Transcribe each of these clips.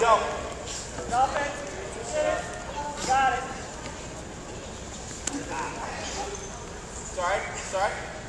go. It. Got it. It's all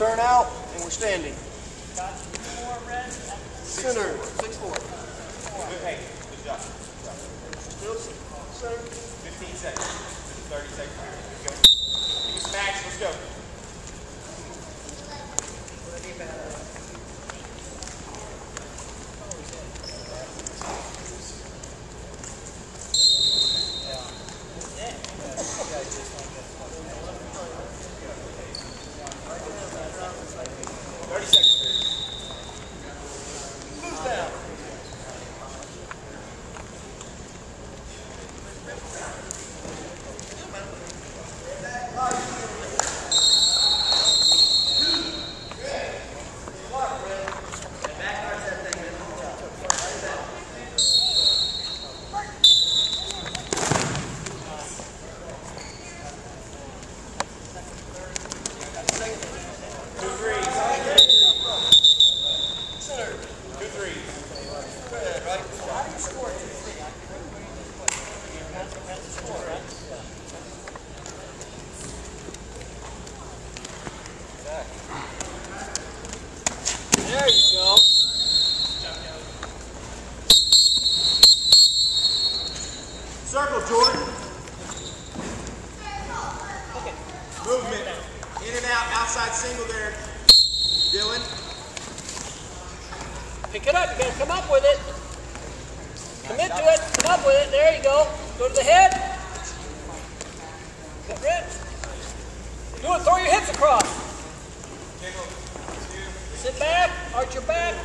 on out, and we're standing. Center, six four. Good, hey, good job. Center. 15 seconds. 30 seconds. Let's go. Some. Let's go. Circle, Jordan. Okay. Movement. In and out, outside single there. Dylan. Pick it up. You gotta come up with it. Commit to it. Come up with it. There you go. Go to the head. Get rid. Do it. Throw your hips across. Sit back. Arch your back.